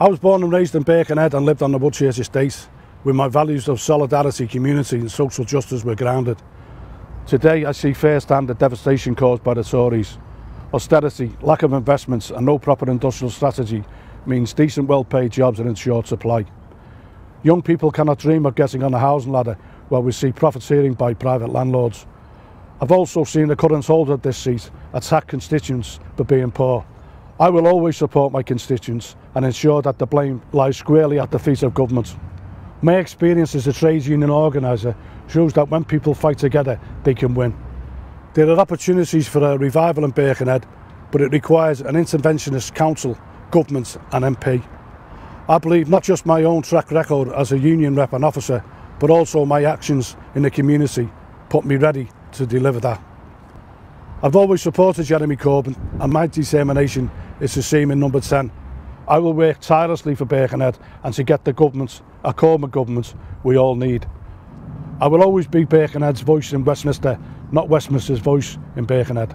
I was born and raised in Birkenhead and lived on the Woodchurch estate, where my values of solidarity, community and social justice were grounded. Today I see firsthand the devastation caused by the Tories. Austerity, lack of investments and no proper industrial strategy means decent well-paid jobs are in short supply. Young people cannot dream of getting on the housing ladder while we see profiteering by private landlords. I've also seen the current holder of this seat attack constituents for being poor. I will always support my constituents and ensure that the blame lies squarely at the feet of government. My experience as a trades union organiser shows that when people fight together, they can win. There are opportunities for a revival in Birkenhead, but it requires an interventionist council, government and MP. I believe not just my own track record as a union rep and officer, but also my actions in the community put me ready to deliver that. I've always supported Jeremy Corbyn and my determination It's the same in number 10. I will work tirelessly for Birkenhead and to get the government, a common government, we all need. I will always be Birkenhead's voice in Westminster, not Westminster's voice in Birkenhead.